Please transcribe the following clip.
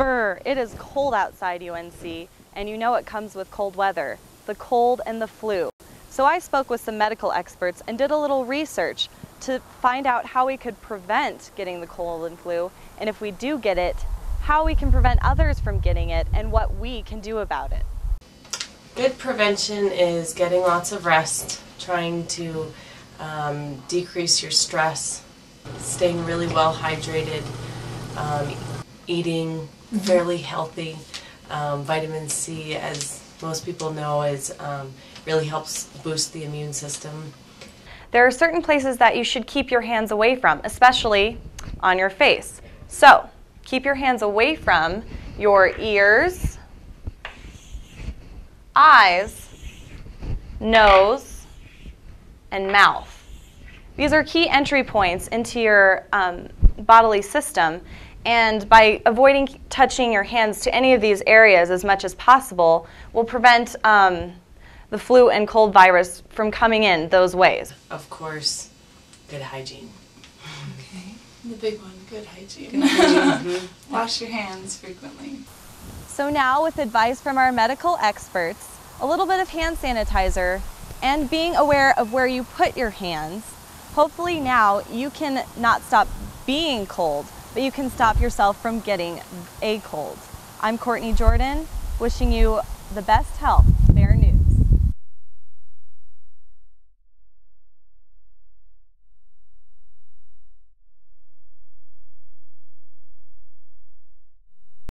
Brr, it is cold outside UNC, and you know it comes with cold weather, the cold and the flu. So I spoke with some medical experts and did a little research to find out how we could prevent getting the cold and flu, and if we do get it, how we can prevent others from getting it, and what we can do about it. Good prevention is getting lots of rest, trying to um, decrease your stress, staying really well hydrated, um, eating fairly healthy. Um, vitamin C, as most people know, is um, really helps boost the immune system. There are certain places that you should keep your hands away from, especially on your face. So, keep your hands away from your ears, eyes, nose, and mouth. These are key entry points into your um, bodily system, and by avoiding touching your hands to any of these areas as much as possible will prevent um, the flu and cold virus from coming in those ways. Of course, good hygiene. Okay, the big one, good hygiene. Wash your hands frequently. So now with advice from our medical experts, a little bit of hand sanitizer, and being aware of where you put your hands, hopefully now you can not stop being cold, but you can stop yourself from getting a cold. I'm Courtney Jordan, wishing you the best health